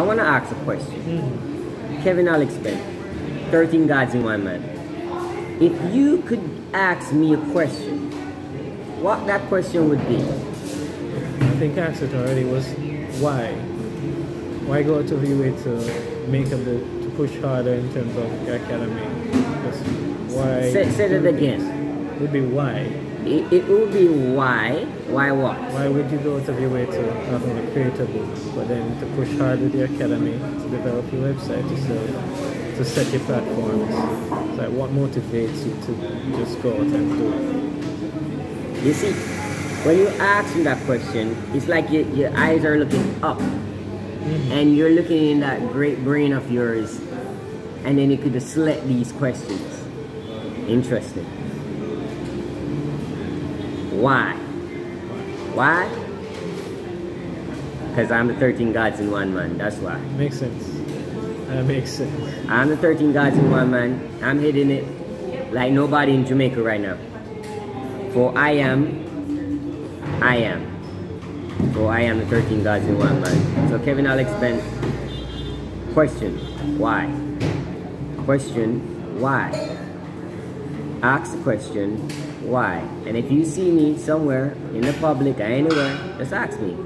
I want to ask a question. Mm. Kevin Alex Bent, 13 Gods in One Man. If you could ask me a question, what that question would be? I think I asked it already. Was why? Why go out of your way to make a book to push harder in terms of academy? Why? Say, say that again. Would be why? It, it would be why. Why what? Why would you go out of your way to not only create a book, but then to push hard with the academy, to develop your website, to sell, to set your platforms? It's like what motivates you to just go out and do it? You see, when you ask me that question, it's like your, your eyes are looking up mm-hmm. and you're looking in that great brain of yours and then you could just select these questions. Interesting. Why? Why? Because I'm the 13 gods in one man, that's why. Makes sense. That makes sense. I'm the 13 gods in one man. I'm hitting it like nobody in Jamaica right now. For I am, I am. For I am the 13 gods in one man. So Kevin Alex Bent, question, why? Question, why? ask the question, why? And if you see me somewhere in the public, anywhere, just ask me.